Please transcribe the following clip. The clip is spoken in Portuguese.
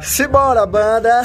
Simbora, banda!